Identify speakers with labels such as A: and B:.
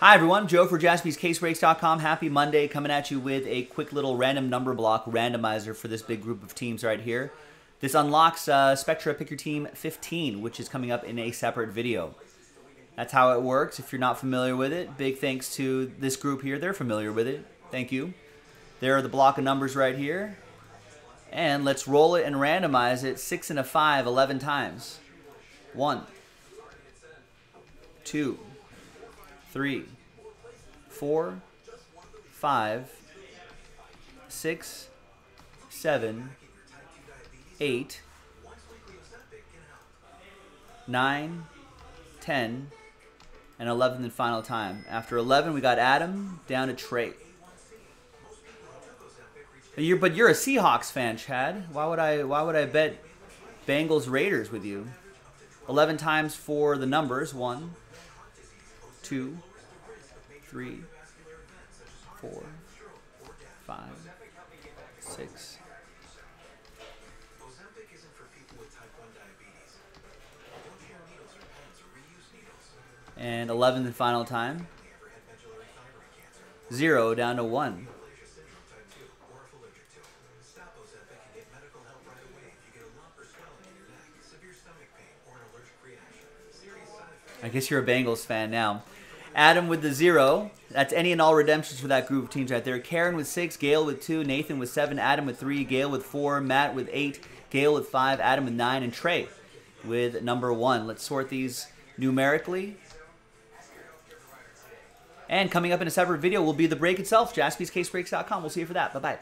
A: Hi, everyone. Joe for jaspyscasebreaks.com. Happy Monday coming at you with a quick little random number block randomizer for this big group of teams right here. This unlocks uh, Spectra Pick Your Team 15, which is coming up in a separate video. That's how it works. If you're not familiar with it, big thanks to this group here. They're familiar with it. Thank you. There are the block of numbers right here. And let's roll it and randomize it 6 and a 5 11 times. 1, 2, three, four, five, six, seven, eight, nine, ten, and 11 the final time. After 11, we got Adam down to Trey. You're, but you're a Seahawks fan, Chad. Why would I? Why would I bet Bengals Raiders with you? 11 times for the numbers. One, two, three, four, five, six. And 11 the final time. Zero down to one. I guess you're a Bengals fan now. Adam with the zero. That's any and all redemptions for that group of teams right there. Karen with six, Gail with two, Nathan with seven, Adam with three, Gail with four, Matt with eight, Gail with five, Adam with nine, and Trey with number one. Let's sort these numerically. And coming up in a separate video will be the break itself, jaspyscasebreaks.com. We'll see you for that. Bye-bye.